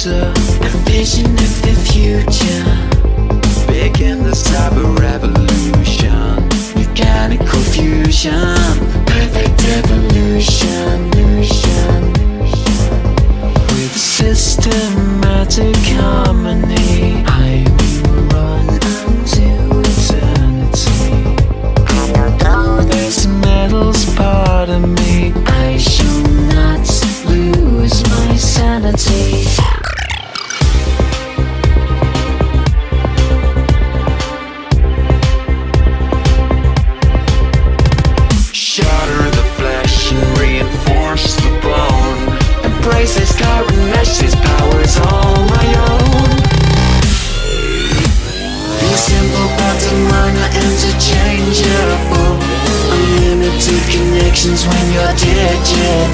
future A vision of the future. Begin this type of revolution Mechanical fusion Perfect evolution With systematic harmony I will run until eternity. And although this metal's part of me I shall not lose my sanity. Connections when you're digital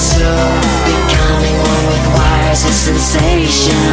Becoming one with wires is sensational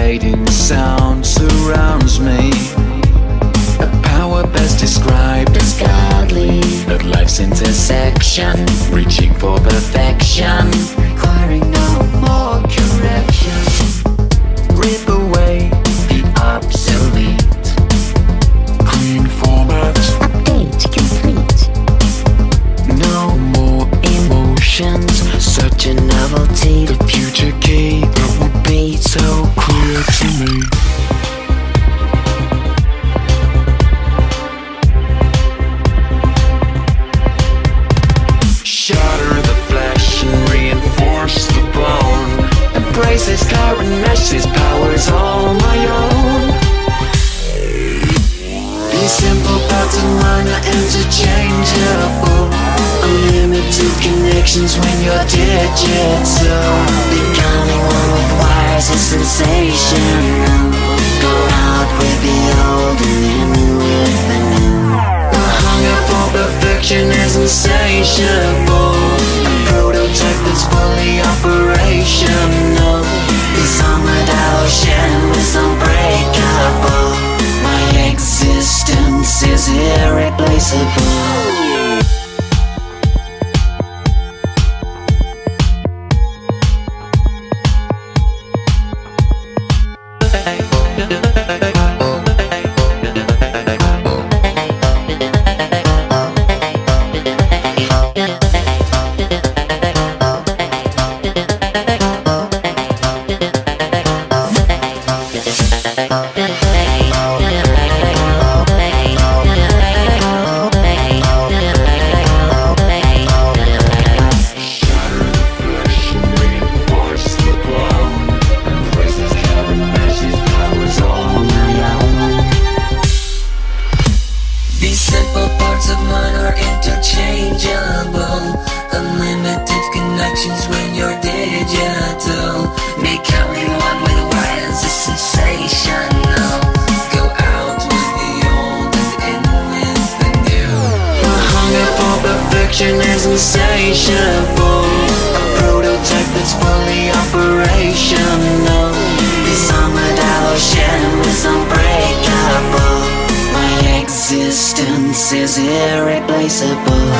resonating sound surrounds me. A power best described as godly. At life's intersection, reaching for perfection. This current mesh, this power's all my own. These simple parts mine are interchangeable Unlimited connections when you're digital Becoming one with wires is sensational Go out with the Shatter simple parts of mine are interchangeable. Unlimited connections when you're digital. Becoming one with wires is sensational. Go out with the old and in with the new. The hunger for perfection is insatiable. A prototype that's fully operational Existence is irreplaceable